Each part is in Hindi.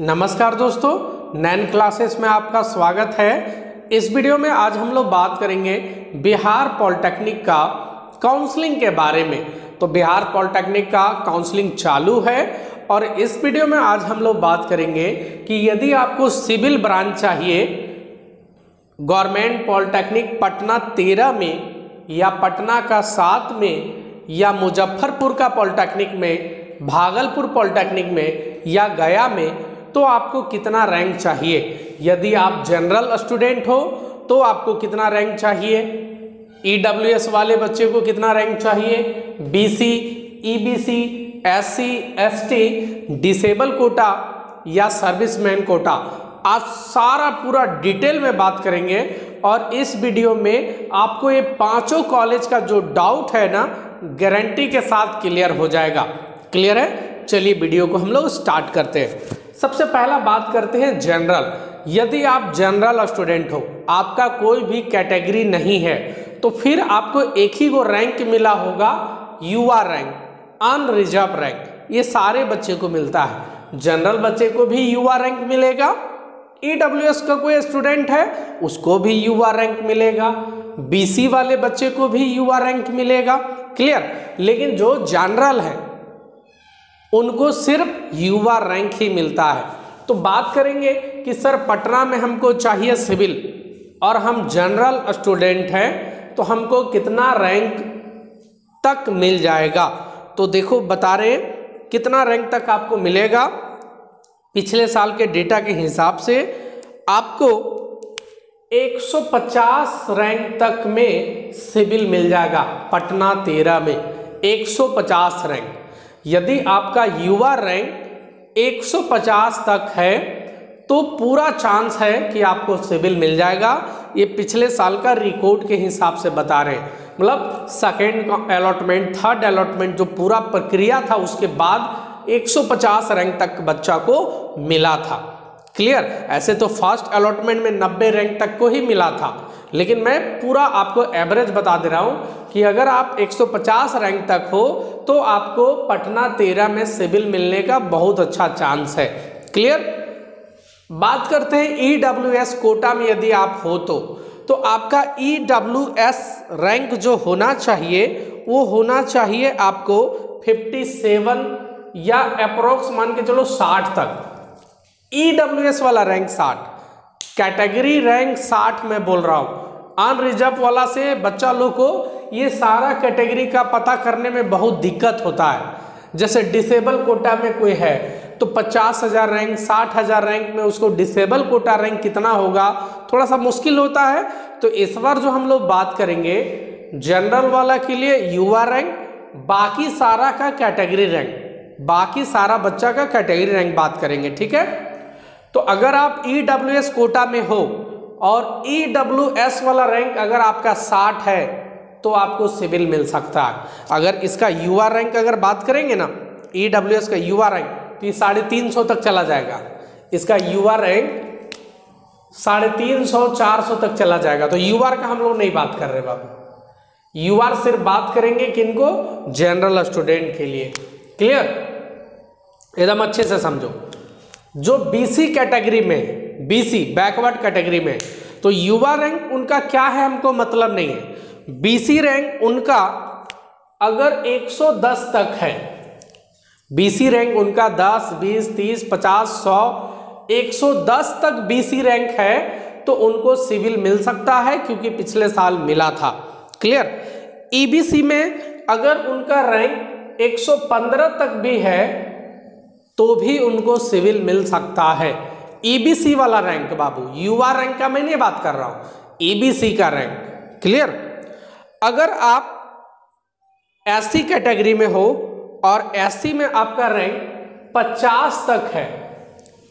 नमस्कार दोस्तों, नैन क्लासेस में आपका स्वागत है। इस वीडियो में आज हम लोग बात करेंगे बिहार पॉलिटेक्निक का काउंसलिंग के बारे में। तो बिहार पॉलिटेक्निक का काउंसलिंग चालू है और इस वीडियो में आज हम लोग बात करेंगे कि यदि आपको सिविल ब्रांच चाहिए, गवर्नमेंट पॉलिटेक्निक पटना तेरह में या पटना का सात में या मुजफ्फरपुर का पॉलिटेक्निक में, भागलपुर पॉलिटेक्निक में या गया में तो आपको कितना रैंक चाहिए? यदि आप जनरल स्टूडेंट हो तो आपको कितना रैंक चाहिए? ईडब्ल्यूएस वाले बच्चे को कितना रैंक चाहिए? B C E B C S C S T disable quota या सर्विसमैन कोटा आज सारा पूरा डिटेल में बात करेंगे और इस वीडियो में आपको ये पाँचों कॉलेज का जो डाउट है ना गारंटी के साथ क्लियर हो जाएगा। क्लियर है? चलिए वीडियो को हम लोग स्टार्ट करते हैं। सबसे पहला बात करते हैं जनरल यदि आप जनरल स्टूडेंट हो, आपका कोई भी कैटेगरी नहीं है तो फिर आपको एक ही को रैंक मिला होगा युवा रैंक अनरिजर्व रैंक ये सारे बच्चे को मिलता है। जनरल बच्चे को भी युवा रैंक मिलेगा ईडब्ल्यूएस का कोई स्टूडेंट है, उसको भी युवा रैंक मिलेगा बीसी वाले बच्चे को भी युवा रैंक मिलेगा. क्लियर लेकिन जो जनरल है उनको सिर्फ़ युवा रैंक ही मिलता है। तो बात करेंगे कि सर पटना में हमको चाहिए सिविल और हम जनरल स्टूडेंट हैं तो हमको कितना रैंक तक मिल जाएगा? तो देखो, बता रहे कितना रैंक तक आपको मिलेगा? पिछले साल के डेटा के हिसाब से आपको 150 रैंक तक में सिविल मिल जाएगा, पटना तेरह में। 150 रैंक। यदि आपका युवा रैंक 150 तक है तो पूरा चांस है कि आपको सिविल मिल जाएगा। ये पिछले साल का रिकॉर्ड के हिसाब से बता रहे हैं। मतलब सेकेंड अलॉटमेंट थर्ड अलॉटमेंट जो पूरा प्रक्रिया था, उसके बाद 150 रैंक तक बच्चा को मिला था। क्लियर ऐसे तो फ़र्स्ट अलॉटमेंट में 90 रैंक तक को ही मिला था। लेकिन मैं पूरा आपको एवरेज बता दे रहा हूँ कि अगर आप 150 रैंक तक हो तो आपको पटना तेरह में सिविल मिलने का बहुत अच्छा चांस है। क्लियर बात करते हैं ई e कोटा में यदि आप हो तो। तो आपका ई e रैंक जो होना चाहिए, वो होना चाहिए आपको 57 या अप्रोक्स मान के चलो 60 तक। ई e वाला रैंक 60 कैटेगरी रैंक 60 में बोल रहा हूँ। अनरिजर्व वाला से बच्चा लोग को ये सारा कैटेगरी का पता करने में बहुत दिक्कत होता है। जैसे डिसेबल कोटा में कोई है तो पचास हज़ार रैंक, साठ हज़ार रैंक में उसको डिसेबल कोटा रैंक कितना होगा? थोड़ा सा मुश्किल होता है। तो इस बार जो हम लोग बात करेंगे, जनरल वाला के लिए युवा रैंक, बाकी सारा का कैटेगरी रैंक, बाकी सारा बच्चा का कैटेगरी रैंक बात करेंगे, ठीक है? तो अगर आप ई e कोटा में हो और ई e वाला रैंक अगर आपका 60 है तो आपको सिविल मिल सकता है। अगर इसका युवा रैंक अगर बात करेंगे ना ई e का युवा रैंक तो ये साढ़े तीन सौ तक चला जाएगा। इसका युवा रैंक साढ़े तीन सौ, चार सौ तक चला जाएगा। तो युवा का हम लोग नहीं बात कर रहे बाबू। युवा सिर्फ़ बात करेंगे किनको? जनरल स्टूडेंट के लिए। क्लियर एकदम अच्छे से समझो। जो बीसी कैटेगरी में बीसी बैकवर्ड कैटेगरी में तो युवा रैंक उनका क्या है हमको मतलब नहीं है। बीसी रैंक उनका अगर 110 तक है बीसी रैंक उनका 10, 20, 30, 50, 100, 110 तक बीसी रैंक है तो उनको सिविल मिल सकता है क्योंकि पिछले साल मिला था। क्लियर ईबीसी में अगर उनका रैंक 115 तक भी है तो भी उनको सिविल मिल सकता है। ईबीसी e वाला रैंक बाबू युवा रैंक का मैं नहीं बात कर रहा हूँ। ईबीसी e का रैंक क्लियर अगर आप एससी कैटेगरी में हो और एससी में आपका रैंक 50 तक है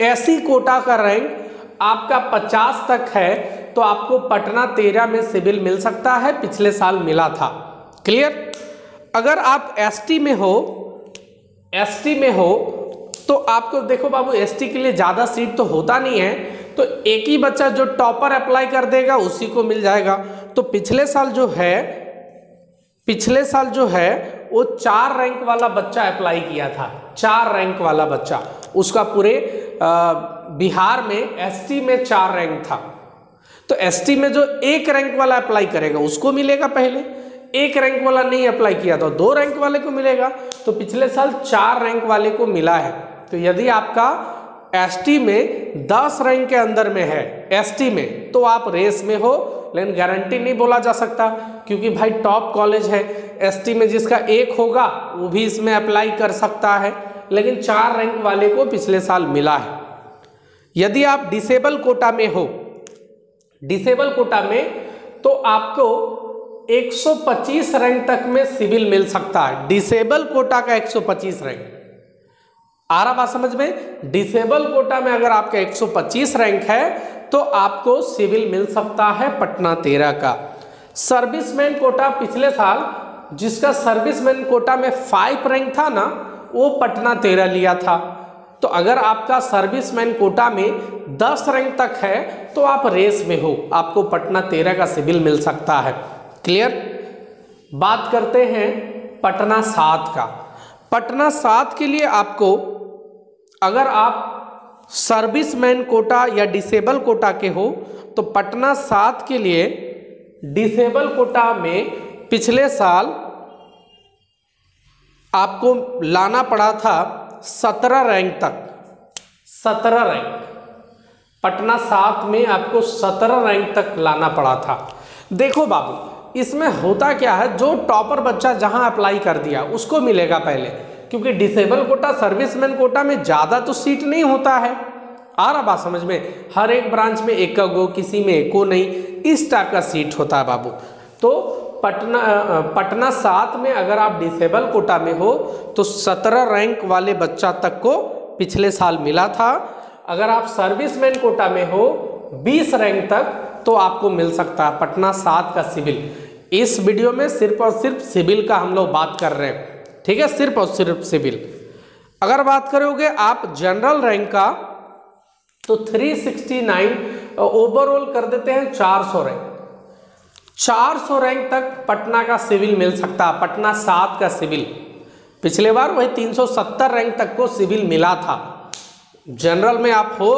एससी कोटा का रैंक आपका 50 तक है तो आपको पटना तेरह में सिविल मिल सकता है, पिछले साल मिला था। क्लियर अगर आप एसटी में हो एसटी में हो तो आपको देखो बाबू एसटी के लिए ज़्यादा सीट तो होता नहीं है तो एक ही बच्चा जो टॉपर अप्लाई कर देगा, उसी को मिल जाएगा। तो पिछले साल जो है, पिछले साल जो है, वो चार रैंक वाला बच्चा अप्लाई किया था। चार रैंक वाला बच्चा। उसका पूरे बिहार में एसटी में चार रैंक था। तो एसटी में जो एक रैंक वाला अप्लाई करेगा, उसको मिलेगा पहले। एक रैंक वाला नहीं अप्लाई किया तो दो रैंक वाले को मिलेगा। तो पिछले साल चार रैंक वाले को मिला है। तो यदि आपका एसटी में दस रैंक के अंदर में है एसटी में तो आप रेस में हो, लेकिन गारंटी नहीं बोला जा सकता, क्योंकि भाई टॉप कॉलेज है एसटी में जिसका एक होगा, वो भी इसमें अप्लाई कर सकता है, लेकिन चार रैंक वाले को पिछले साल मिला है। यदि आप डिसेबल कोटा में हो डिसेबल कोटा में तो आपको 125 रैंक तक में सिविल मिल सकता है। डिसेबल कोटा का 125 रैंक। आ रहा बात समझ में? डिसेबल कोटा में अगर आपका 125 रैंक है तो आपको सिविल मिल सकता है पटना तेरह का। सर्विसमैन कोटा पिछले साल, जिसका सर्विसमैन कोटा में फाइव रैंक था ना, वो पटना तेरह लिया था। तो अगर आपका सर्विसमैन कोटा में दस रैंक तक है तो आप रेस में हो। आपको पटना तेरह का सिविल मिल सकता है। क्लियर बात करते हैं पटना सात का। पटना सात के लिए आपको अगर आप सर्विसमैन कोटा या डिसेबल कोटा के हो तो पटना सात के लिए डिसेबल कोटा में पिछले साल आपको लाना पड़ा था सत्रह रैंक तक। सत्रह रैंक। पटना सात में आपको सत्रह रैंक तक लाना पड़ा था। देखो बाबू, इसमें होता क्या है, जो टॉपर बच्चा जहाँ अप्लाई कर दिया, उसको मिलेगा पहले। क्योंकि डिसेबल कोटा, सर्विसमैन कोटा में ज़्यादा तो सीट नहीं होता है। आ रहा बात समझ में? हर एक ब्रांच में एक गो, किसी में एको नहीं। इस टाइप का सीट होता है बाबू। तो पटना पटना सात में अगर आप डिसेबल कोटा में हो तो सत्रह रैंक वाले बच्चा तक को पिछले साल मिला था। अगर आप सर्विसमैन कोटा में हो, बीस रैंक तक तो आपको मिल सकता है। पटना सात का सिविल। इस वीडियो में सिर्फ़ और सिर्फ़ सिविल का हम लोग बात कर रहे हैं। ठीक है, सिर्फ़ और सिर्फ़ सिविल। अगर बात करोगे आप जनरल रैंक का तो 369 ओवरऑल कर देते हैं 400 रैंक। 400 रैंक तक पटना का सिविल मिल सकता है पटना सात का सिविल। पिछले बार वही 370 रैंक तक को सिविल मिला था। जनरल में आप हो,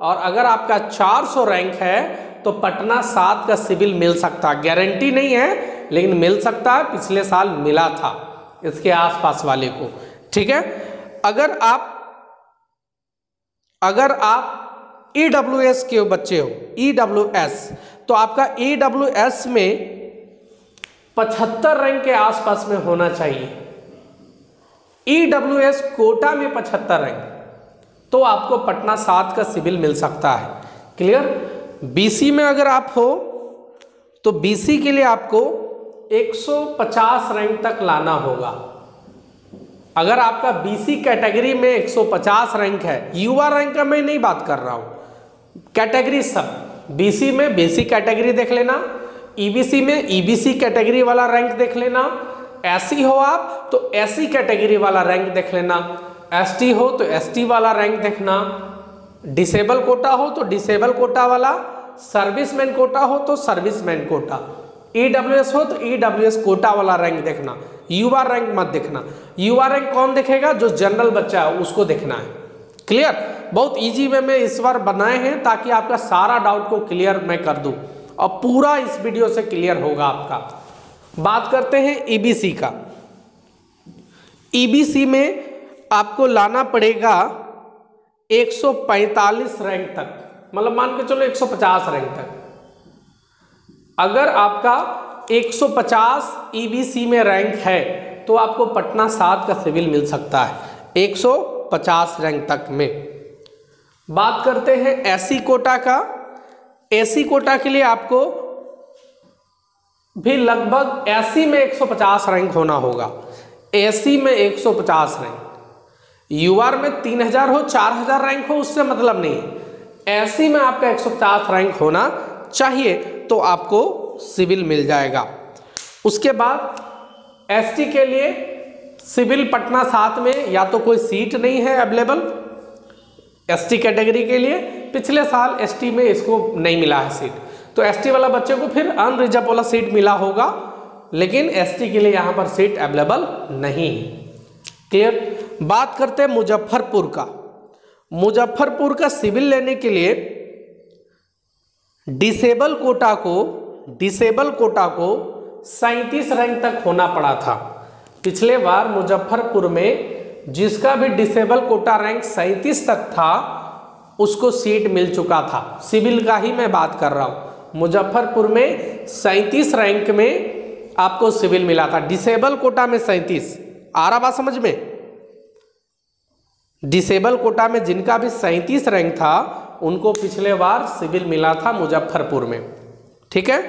और अगर आपका 400 रैंक है तो पटना सात का सिविल मिल सकता। है गारंटी नहीं है, लेकिन मिल सकता है, पिछले साल मिला था। इसके आसपास वाले को, ठीक है? अगर आप अगर आप ई डब्ल्यू एस के बच्चे हो ई डब्ल्यू एस तो आपका ई डब्ल्यू एस में पचहत्तर रैंक के आसपास में होना चाहिए। ई डब्ल्यू एस कोटा में पचहत्तर रैंक तो आपको पटना सात का सिविल मिल सकता है। क्लियर? बीसी में अगर आप हो तो बीसी के लिए आपको 150 रैंक तक लाना होगा। अगर आपका बीसी कैटेगरी में 150 रैंक है युवा रैंक का मैं नहीं बात कर रहा हूँ। कैटेगरी सब बीसी में बीसी कैटेगरी देख लेना ईबीसी e में ईबीसी e कैटेगरी वाला रैंक देख लेना। एससी हो आप तो एससी कैटेगरी वाला रैंक देख लेना। एसटी हो तो एसटी वाला रैंक देखना। डिसेबल कोटा हो तो डिसेबल कोटा वाला। सर्विसमैन कोटा हो तो सर्विसमैन कोटा ईडब्ल्यूएस हो तो ईडब्ल्यूएस कोटा वाला रैंक देखना। युवा रैंक मत देखना। युवा रैंक कौन देखेगा? जो जनरल बच्चा है, उसको देखना है। क्लियर बहुत इजी वे में इस बार बनाए हैं ताकि आपका सारा डाउट को क्लियर मैं कर दूँ। और पूरा इस वीडियो से क्लियर होगा आपका। बात करते हैं ईबीसी e का। ईबीसी e में आपको लाना पड़ेगा 145 रैंक तक। मतलब मान के चलो 150 रैंक तक। अगर आपका 150 ईबीसी e में रैंक है तो आपको पटना सात का सिविल मिल सकता है 150 रैंक तक में। बात करते हैं एसी कोटा का। एसी कोटा के लिए आपको भी लगभग एसी में 150 रैंक होना होगा। एसी में 150 रैंक यूआर में 3000 हो 4000 रैंक हो, उससे मतलब नहीं। एसी में आपका 150 रैंक होना चाहिए। तो आपको सिविल मिल जाएगा। उसके बाद एसटी के लिए सिविल पटना सात में या तो कोई सीट नहीं है अवेलेबल, एसटी कैटेगरी के लिए पिछले साल एसटी में इसको नहीं मिला है सीट। तो एसटी वाला बच्चे को फिर अनरिजर्व वाला सीट मिला होगा, लेकिन एसटी के लिए यहाँ पर सीट अवेलेबल नहीं है। क्लियर? बात करते हैं मुजफ्फरपुर का। मुजफ्फरपुर का सिविल लेने के लिए डिसेबल कोटा को डिसेबल कोटा को सैतीस रैंक तक होना पड़ा था। पिछले बार मुजफ्फरपुर में जिसका भी डिसेबल कोटा रैंक सैतीस तक था, उसको सीट मिल चुका था। सिविल का ही मैं बात कर रहा हूँ। मुजफ्फरपुर में सैतीस रैंक में आपको सिविल मिला था। डिसेबल कोटा में सैतीस। आ रहा बात समझ में? डिसेबल कोटा में जिनका भी सैतीस रैंक था उनको पिछले बार सिविल मिला था मुजफ्फरपुर में। ठीक है?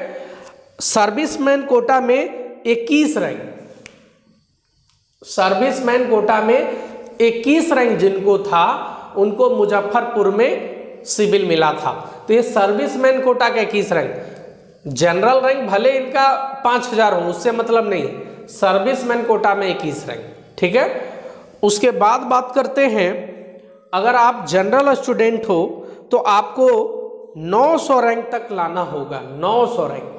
सर्विसमैन कोटा में 21 रैंक। सर्विसमैन कोटा में 21 रैंक जिनको था, उनको मुजफ्फरपुर में सिविल मिला था। तो ये सर्विसमैन कोटा का इक्कीस रैंक। जनरल रैंक भले इनका पाँच हज़ार हो, उससे मतलब नहीं सर्विसमैन कोटा में इक्कीस रैंक। ठीक है? उसके बाद बात करते हैं, अगर आप जनरल स्टूडेंट हो तो आपको 900 रैंक तक लाना होगा 900 रैंक।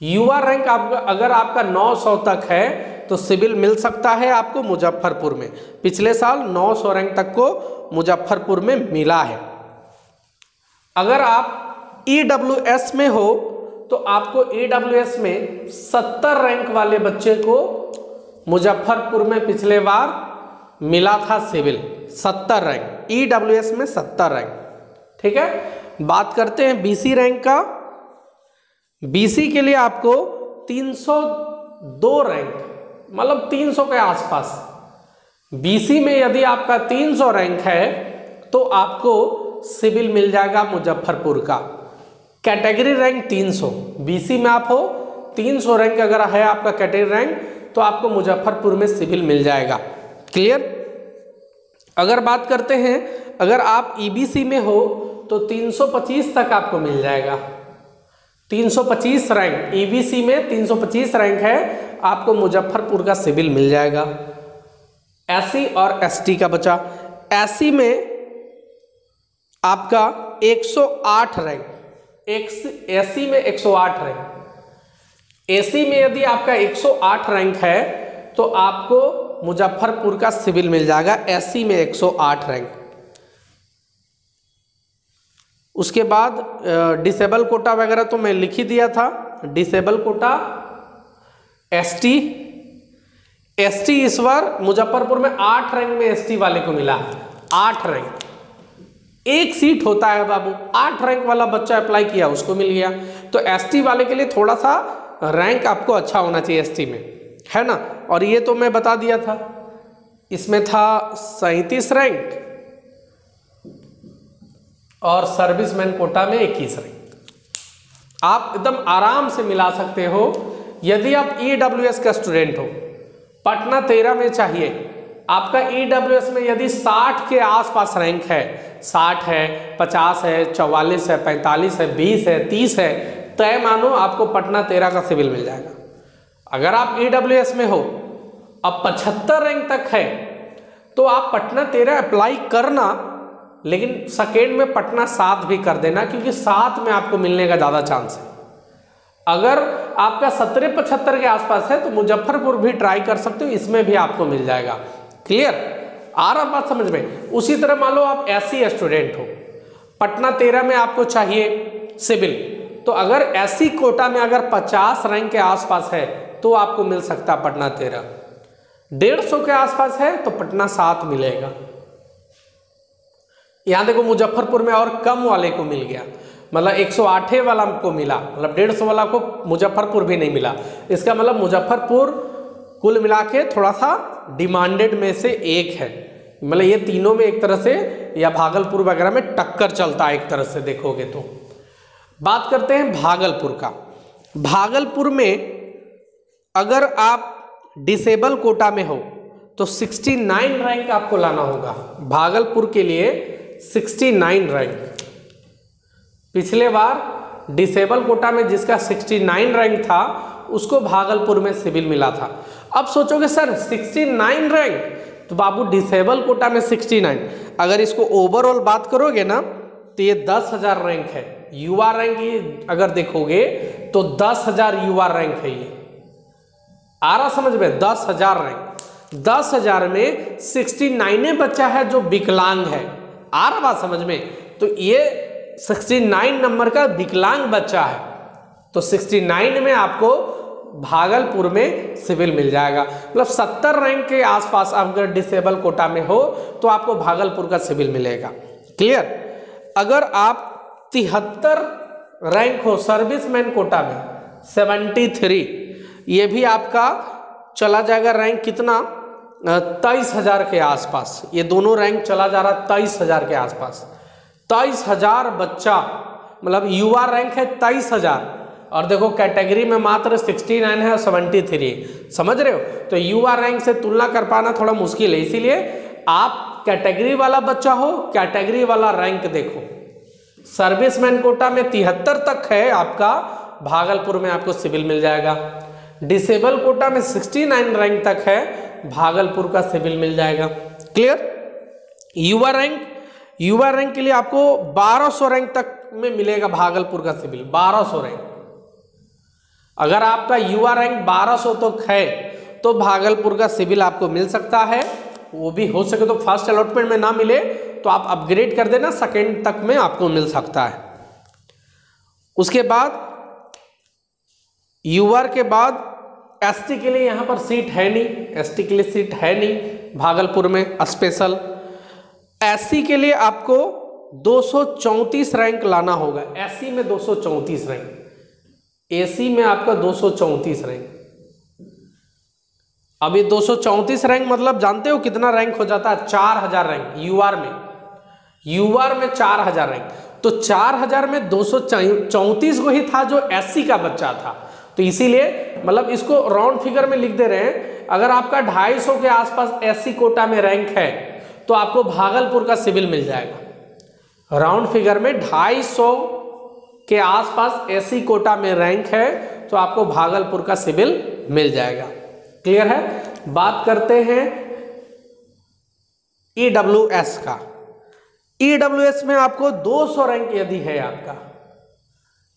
युवा रैंक आप, अगर आपका 900 तक है तो सिविल मिल सकता है आपको मुजफ्फरपुर में। पिछले साल 900 रैंक तक को मुजफ्फरपुर में मिला है। अगर आप ई e में हो तो आपको ई e में 70 रैंक वाले बच्चे को मुजफ्फरपुर में पिछले बार मिला था सिविल 70 रैंक ई e में 70 रैंक। ठीक है? बात करते हैं बीसी रैंक का। बीसी के लिए आपको 302 रैंक मतलब 300 के आसपास। बीसी में यदि आपका 300 रैंक है तो आपको सिविल मिल जाएगा मुजफ्फरपुर का। कैटेगरी रैंक 300 बीसी में आप हो 300 रैंक अगर है आपका कैटेगरी रैंक तो आपको मुजफ्फरपुर में सिविल मिल जाएगा। क्लियर अगर बात करते हैं, अगर आप ईबीसी में हो तो 325 तक आपको मिल जाएगा। 325 रैंक ईबीसी में 325 रैंक है, आपको मुजफ्फरपुर का सिविल मिल जाएगा। एससी और एसटी का बचा। एससी में आपका 108 रैंक एससी में 108 रैंक एसी में यदि आपका 108 रैंक है तो आपको मुजफ्फरपुर का सिविल मिल जाएगा एससी में 108 रैंक। उसके बाद डिसेबल कोटा वगैरह तो मैं लिख ही दिया था। Disable Kota, ST. एसटी इस बार मुजफ्फरपुर में आठ रैंक में एसटी वाले को मिला। आठ रैंक। एक सीट होता है बाबू, आठ रैंक वाला बच्चा अप्लाई किया, उसको मिल गया। तो एसटी वाले के लिए थोड़ा सा रैंक आपको अच्छा होना चाहिए एसटी में। है ना? और ये तो मैं बता दिया था। इसमें था सैतीस रैंक और सर्विसमैन कोटा में इक्कीस रैंक। आप एकदम आराम से मिला सकते हो। यदि आप ई e का स्टूडेंट हो, पटना तेरह में चाहिए। आपका ई e में यदि 60 के आसपास रैंक है 60 है 50 है 44 है 45 है 20 है 30 है, तय मानो आपको पटना तेरह का सिविल मिल जाएगा। अगर आप ई e में हो, अब पचहत्तर रैंक तक है तो आप पटना तेरह अप्लाई करना, लेकिन सेकेंड में पटना सात भी कर देना, क्योंकि सात में आपको मिलने का ज़्यादा चांस है। अगर आपका सत्रह पचहत्तर के आसपास है तो मुजफ्फरपुर भी ट्राई कर सकते हो, इसमें भी आपको मिल जाएगा। क्लियर आ रहा बात समझ में? उसी तरह मान लो आप ऐसी स्टूडेंट हो, पटना तेरह में आपको चाहिए सिविल। तो अगर ऐसी कोटा में अगर 50 रैंक के आसपास है तो आपको मिल सकता है पटना तेरह। डेढ़ सौ के आसपास है तो पटना सात मिलेगा। यहाँ देखो मुजफ्फरपुर में और कम वाले को मिल गया। मतलब एक सौ आठे वाला को मिला। मतलब डेढ़ सौ वाला को मुजफ्फरपुर भी नहीं मिला। इसका मतलब मुजफ्फरपुर कुल मिला के थोड़ा सा डिमांडेड में से एक है। मतलब ये तीनों में एक तरह से या भागलपुर वगैरह में टक्कर चलता है एक तरह से देखोगे तो। बात करते हैं भागलपुर का। भागलपुर में अगर आप डिसेबल कोटा में हो तो 69 रैंक आपको लाना होगा। भागलपुर के लिए 69 रैंक। पिछले बार डिसेबल कोटा में जिसका 69 रैंक था, उसको भागलपुर में सिविल मिला था। अब सोचोगे, सर 69 रैंक? तो बाबू, डिसेबल कोटा में 69 अगर इसको ओवरऑल बात करोगे ना तो ये दस हज़ार रैंक है। युवा रैंक अगर देखोगे तो दस हज़ार युवा रैंक है ये। आ रहा समझ में? दस हज़ार रैंक दस हज़ार में सिक्सटी नाइन बच्चा है जो विकलांग है। आ रहा बात समझ में? तो ये सिक्सटी नाइन नंबर का विकलांग बच्चा है। तो सिक्सटी नाइन में आपको भागलपुर में सिविल मिल जाएगा। मतलब सत्तर रैंक के आसपास अगर डिसेबल कोटा में हो तो आपको भागलपुर का सिविल मिलेगा। क्लियर? अगर आप तिहत्तर रैंक हो सर्विसमैन कोटा में, सेवेंटी थ्री ये भी आपका चला जाएगा रैंक कितना? तेईस हज़ार के आसपास। ये दोनों रैंक चला जा रहा तेईस हज़ार के आसपास। तेईस हज़ार बच्चा मतलब युवा रैंक है तेईस हज़ार। और देखो, कैटेगरी में मात्र 69 है और 73 समझ रहे हो? तो युवा रैंक से तुलना कर पाना थोड़ा मुश्किल है, इसीलिए आप कैटेगरी वाला बच्चा हो, कैटेगरी वाला रैंक देखो। सर्विसमैन कोटा में तिहत्तर तक है आपका, भागलपुर में आपको सिविल मिल जाएगा। डिसेबल कोटा में 69 रैंक तक है। भागलपुर का सिविल मिल जाएगा। क्लियर? युवा रैंक युवा रैंक के लिए आपको 1200 रैंक तक में मिलेगा भागलपुर का सिविल 1200 रैंक। अगर आपका युवा रैंक 1200 तक है तो भागलपुर का सिविल आपको मिल सकता है। वो भी हो सके तो फ़र्स्ट अलॉटमेंट में ना मिले तो आप अपग्रेड कर देना, सेकेंड तक में आपको मिल सकता है। उसके बाद युवा के बाद एसटी के लिए यहाँ पर सीट है नहीं एसटी के लिए सीट है नहीं, भागलपुर में स्पेशल एससी के लिए आपको दो रैंक लाना होगा। एससी में दो रैंक एसी में आपका दो रैंक अब ये दो रैंक मतलब जानते हो कितना रैंक हो जाता है? चार हज़ार रैंक यूआर में। यूआर में चार हज़ार रैंक तो चार हज़ार में दो सौ को ही था जो एससी का बच्चा था। तो इसीलिए मतलब इसको राउंड फिगर में लिख दे रहे हैं। अगर आपका 250 के आसपास एससी कोटा में रैंक है तो आपको भागलपुर का सिविल मिल जाएगा। राउंड फिगर में 250 के आसपास एसी कोटा में रैंक है तो आपको भागलपुर का सिविल मिल जाएगा। क्लियर है? बात करते हैं ईडब्ल्यूएस e का। ईडब्ल्यूएस e में आपको 200 रैंक यदि है आपका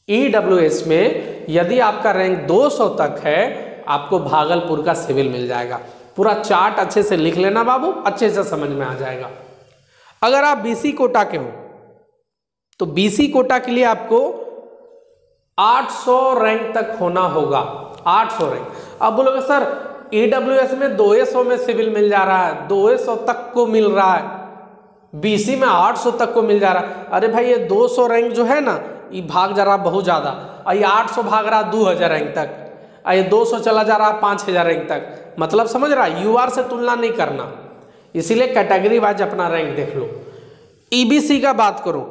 ईडब्ल्यूएस e में यदि आपका रैंक 200 तक है, आपको भागलपुर का सिविल मिल जाएगा। पूरा चार्ट अच्छे से लिख लेना बाबू, अच्छे से समझ में आ जाएगा। अगर आप बीसी कोटा के हो तो बीसी कोटा के लिए आपको 800 रैंक तक होना होगा। 800 रैंक अब बोलोगे, सर ईडब्ल्यूएस में दो सौ में सिविल मिल जा रहा है, दो सौ तक को मिल रहा है। बीसी में 800 तक को मिल जा रहा है। अरे भाई, ये 200 रैंक जो है ना ये भाग जा रहा बहुत ज़्यादा। और ये 800 भाग रहा दो हज़ार रैंक तक। और ये 200 चला जा रहा पाँच हज़ार रैंक तक। मतलब समझ रहा है यूआर से तुलना नहीं करना। इसीलिए कैटेगरी वाइज अपना रैंक देख लो। ईबीसी e का बात करो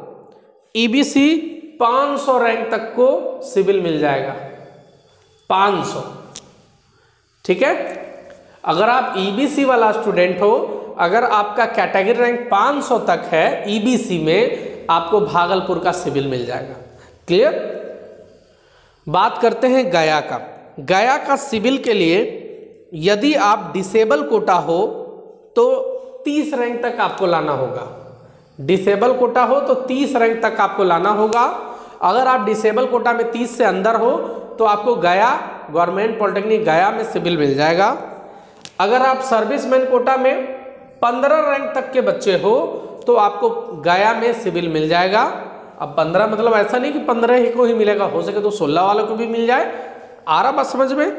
ईबीसी e 500 रैंक तक को सिविल मिल जाएगा। 500 ठीक है? अगर आप ईबीसी e वाला स्टूडेंट हो, अगर आपका कैटेगरी रैंक 500 तक है ईबीसी में आपको भागलपुर का सिविल मिल जाएगा। क्लियर बात करते हैं गया का। गया का सिविल के लिए यदि आप डिसेबल कोटा हो तो 30 रैंक तक आपको लाना होगा। डिसेबल कोटा हो तो 30 रैंक तक आपको लाना होगा। अगर आप डिसेबल कोटा में 30 से अंदर हो तो आपको गया, गवर्नमेंट पॉलिटेक्निक गया में सिविल मिल जाएगा। अगर आप सर्विसमैन कोटा में 15 रैंक तक के बच्चे हो तो आपको गया में सिविल मिल जाएगा। अब 15 मतलब ऐसा नहीं कि 15 ही को ही मिलेगा, हो सके तो 16 वालों को भी मिल जाए। आ रहा बात समझ में?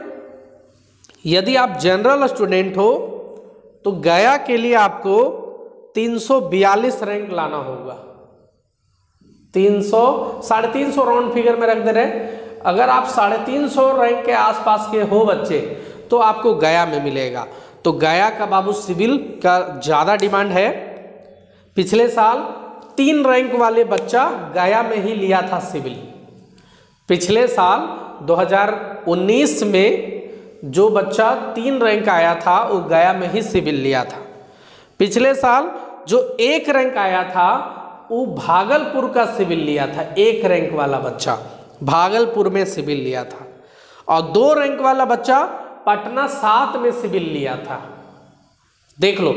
यदि आप जनरल स्टूडेंट हो तो गया के लिए आपको तीन सौ बयालीस रैंक लाना होगा। तीन सौ, साढ़े तीन सौ राउंड फिगर में रख दे रहे अगर आप साढ़े तीन सौ रैंक के आसपास के हो बच्चे तो आपको गया में मिलेगा। तो गया का बाबू सिविल का ज़्यादा डिमांड है। पिछले साल तीन रैंक वाले बच्चा गया में ही लिया था सिविल। पिछले साल 2019 में जो बच्चा तीन रैंक आया था, वो गया में ही सिविल लिया था। पिछले साल जो एक रैंक आया था, वो भागलपुर का सिविल लिया था, एक रैंक वाला बच्चा। भागलपुर में सिविल लिया था। और दो रैंक वाला बच्चा पटना सात में सिविल लिया था। देख लो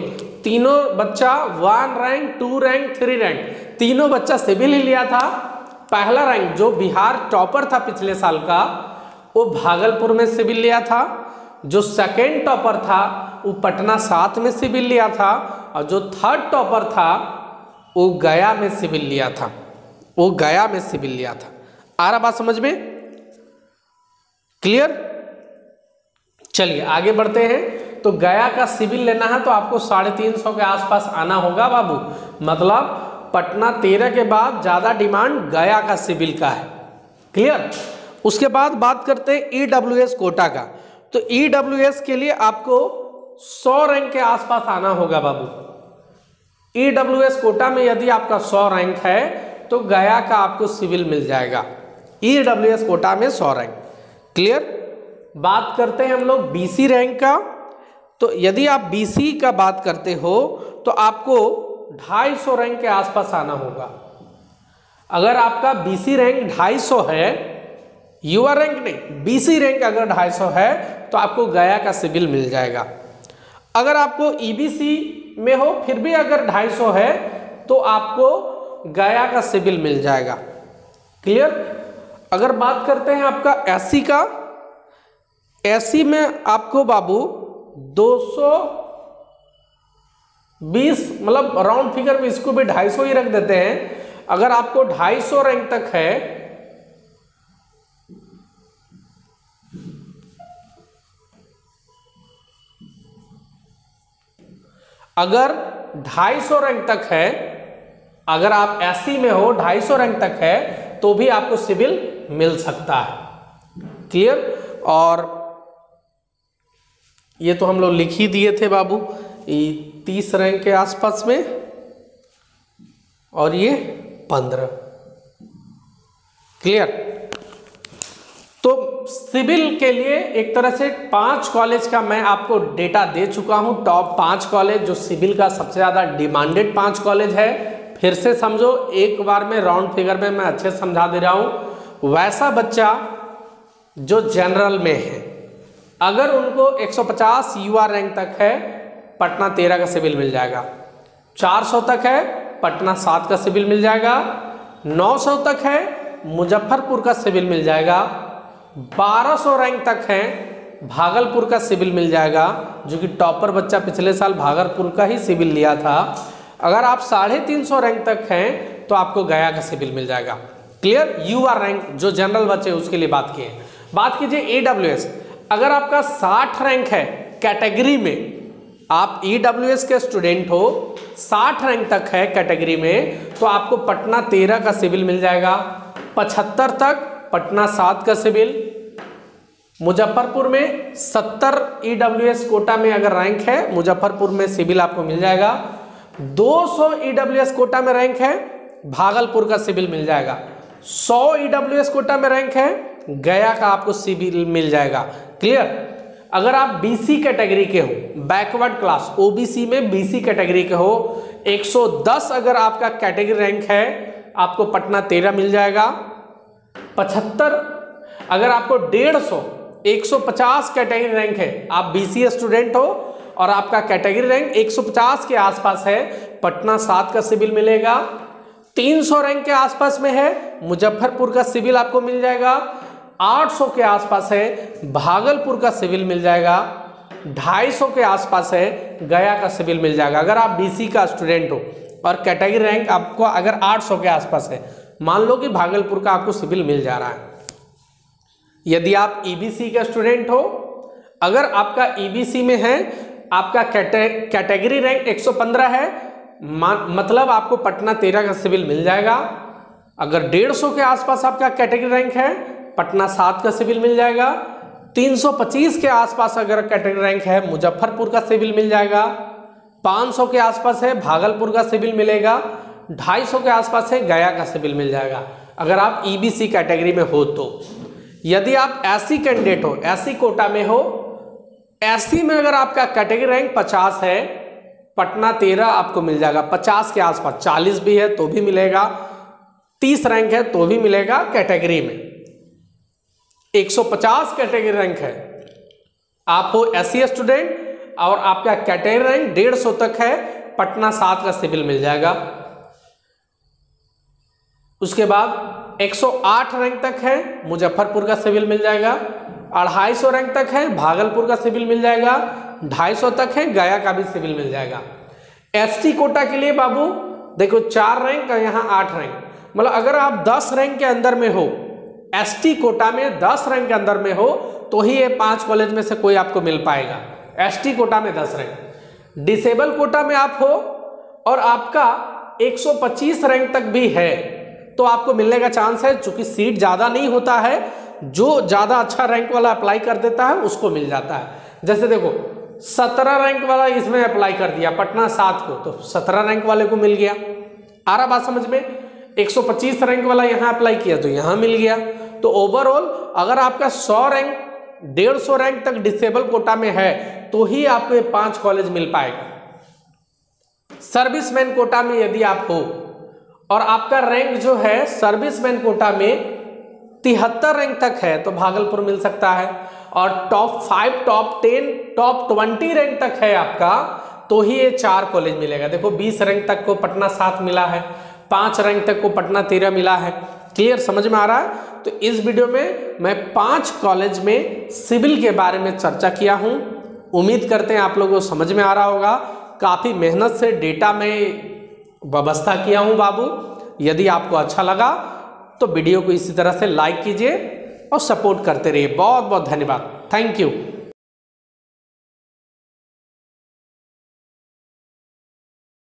तीनों बच्चा one rank two rank three rank तीनों बच्चा सिविल ही लिया था। पहला रैंक जो बिहार टॉपर था पिछले साल का, वो भागलपुर में सिविल लिया था। जो सेकेंड टॉपर था, वो पटना सात में सिविल लिया था। और जो थर्ड टॉपर था, वो गया में सिविल लिया था। वो गया में सिविल लिया था। आ रहा बात समझ में? क्लियर चलिए, आगे बढ़ते हैं। तो गया का सिविल लेना है तो आपको साढ़े तीन सौ के आसपास आना होगा बाबू। मतलब पटना तेरह के बाद ज़्यादा डिमांड गया का सिविल का है। क्लियर? उसके बाद बात करते हैं ई डब्ल्यू एस कोटा का। तो ई डब्ल्यू एस के लिए आपको सौ रैंक के आसपास आना होगा बाबू। ई डब्ल्यू एस कोटा में यदि आपका सौ रैंक है तो गया का आपको सिविल मिल जाएगा। ई कोटा में सौ रैंक। क्लियर? बात करते हैं हम लोग बीसी रैंक का। तो यदि आप बीसी का बात करते हो तो आपको ढाई सौ रैंक के आसपास आना होगा। अगर आपका बीसी रैंक ढाई सौ है युवा रैंक नहीं बीसी रैंक अगर ढाई सौ है तो आपको गया का सिविल मिल जाएगा। अगर आपको ईबीसी में हो, फिर भी अगर ढाई सौ है तो आपको गया का सिविल मिल जाएगा। क्लियर? अगर बात करते हैं आपका एससी का एससी में आपको बाबू 220 मतलब राउंड फिगर में इसको भी 250 ही रख देते हैं। अगर आपको 250 रैंक तक है, अगर 250 रैंक तक है, अगर आप एससी में हो 250 रैंक तक है तो भी आपको सिविल मिल सकता है। क्लियर और ये तो हम लोग लिख ही दिए थे बाबू। तीस रैंक के आसपास में और ये पंद्रह। क्लियर तो सिविल के लिए एक तरह से पाँच कॉलेज का मैं आपको डेटा दे चुका हूँ। टॉप पाँच कॉलेज जो सिविल का सबसे ज़्यादा डिमांडेड पाँच कॉलेज है। फिर से समझो, एक बार में राउंड फिगर में मैं अच्छे समझा दे रहा हूँ। वैसा बच्चा जो जनरल में है। अगर उनको 150 यूआर रैंक तक है, पटना तेरह का सिविल मिल जाएगा। 400 तक है, पटना सात का सिविल मिल जाएगा। 900 तक है, मुजफ्फरपुर का सिविल मिल जाएगा। 1200 रैंक तक है, भागलपुर का सिविल मिल जाएगा, जो कि टॉपर बच्चा पिछले साल भागलपुर का ही सिविल लिया था। अगर आप साढ़े तीन सौ रैंक तक हैं तो आपको गया का सिविल मिल जाएगा। क्लियर? यू आर रैंक जो जनरल बच्चे उसके लिए बात किए बात कीजिए ए डब्ल्यू एस अगर आपका साठ रैंक है कैटेगरी में, आप ई एस के स्टूडेंट हो, साठ रैंक तक है कैटेगरी में तो आपको पटना तेरह का सिविल मिल जाएगा, पचहत्तर तक पटना सात का सिविल, मुजफ्फरपुर में सत्तर ई एस कोटा में अगर रैंक है, मुजफ्फरपुर में सिविल आपको मिल जाएगा 200 ईडब्ल्यूएस e कोटा में रैंक है, भागलपुर का सिविल मिल जाएगा 100 ईडब्ल्यूएस e कोटा में रैंक है, गया का आपको सिविल मिल जाएगा क्लियर अगर आप बीसी कैटेगरी के के हो बैकवर्ड क्लास ओबीसी में बीसी कैटेगरी के हो 110 अगर आपका कैटेगरी रैंक है, आपको पटना तेरह मिल जाएगा। 75 अगर आपको 150 150 कैटेगरी रैंक है, आप बीसी स्टूडेंट हो और आपका कैटेगरी रैंक 150 के आसपास है, पटना सात का सिविल मिलेगा। 300 रैंक के आसपास में है, मुजफ्फरपुर का सिविल आपको मिल जाएगा। 800 के आसपास है, भागलपुर का सिविल मिल जाएगा 250 के आसपास है, गया का सिविल मिल जाएगा। अगर आप बीसी का स्टूडेंट हो, और कैटेगरी रैंक आपको अगर 800 के आसपास है, मान लो कि भागलपुर का आपको सिविल मिल जा रहा है। यदि आप ईबीसी e का स्टूडेंट हो, अगर आपका ईबीसी e में है, आपका कैटेगरी रैंक 115 है मतलब आपको पटना तेरह का सिविल मिल जाएगा। अगर 150 के आसपास आपका कैटेगरी रैंक है पटना सात का सिविल मिल जाएगा। 325 के आसपास अगर कैटेगरी रैंक है, मुजफ्फरपुर का सिविल मिल जाएगा। 500 के आसपास है, भागलपुर का सिविल मिलेगा। 250 के आसपास है, गया का सिविल मिल जाएगा। अगर आप ईबीसी e कैटेगरी में हो तो। यदि आप ऐसी कैंडिडेट हो, ऐसी कोटा में हो एससी में अगर आपका कैटेगरी रैंक 50 है, पटना तेरह आपको मिल जाएगा। 50 के आसपास 40 भी है तो भी मिलेगा। 30 रैंक है तो भी मिलेगा कैटेगरी में। 150 कैटेगरी रैंक है। आप हो एस स्टूडेंट और आपका कैटेगरी रैंक डेढ़ सौ तक है, पटना सात का सिविल मिल जाएगा। उसके बाद 108 रैंक तक है, मुजफ्फरपुर का सिविल मिल जाएगा। अढ़ाई सौ रैंक तक है, भागलपुर का सिविल मिल जाएगा। 250 तक है, गया का भी सिविल मिल जाएगा। एसटी कोटा के लिए बाबू, देखो चार रैंक और यहाँ आठ रैंक मतलब अगर आप दस रैंक के अंदर में हो एसटी कोटा में दस रैंक के अंदर में हो तो ही ये पाँच कॉलेज में से कोई आपको मिल पाएगा। एसटी कोटा में दस रैंक। डिसेबल कोटा में आप हो, और आपका 125 रैंक तक भी है तो आपको मिलने का चांस है, चूँकि सीट ज़्यादा नहीं होता है, जो ज़्यादा अच्छा रैंक वाला अप्लाई कर देता है, उसको मिल जाता है। जैसे देखो, सत्रह रैंक वाला इसमें अप्लाई कर दिया, पटना सात को तो सत्रह रैंक वाले को मिल गया। आ रहा बात समझ में? 125 रैंक वाला यहाँ अप्लाई किया तो यहाँ मिल गया। तो ओवरऑल अगर आपका 100 रैंक डेढ़ सौ रैंक तक डिसेबल कोटा में है तो ही आपको ये पाँच कॉलेज मिल पाएगा। सर्विसमैन कोटा में यदि आप हो, और आपका रैंक जो है सर्विसमैन कोटा में तिहत्तर रैंक तक है तो भागलपुर मिल सकता है। और top five top ten top twenty rank तक है आपका तो ही ये चार कॉलेज मिलेगा। देखो, बीस रैंक तक को पटना सात मिला है, पाँच रैंक तक को पटना तेरह मिला है। क्लियर समझ में आ रहा है? तो इस वीडियो में मैं पाँच कॉलेज में सिविल के बारे में चर्चा किया हूँ। उम्मीद करते हैं आप लोगों को समझ में आ रहा होगा। काफ़ी मेहनत से डेटा में व्यवस्था किया हूँ बाबू। यदि आपको अच्छा लगा तो वीडियो को इसी तरह से लाइक कीजिए और सपोर्ट करते रहिए। बहुत बहुत धन्यवाद। Thank you.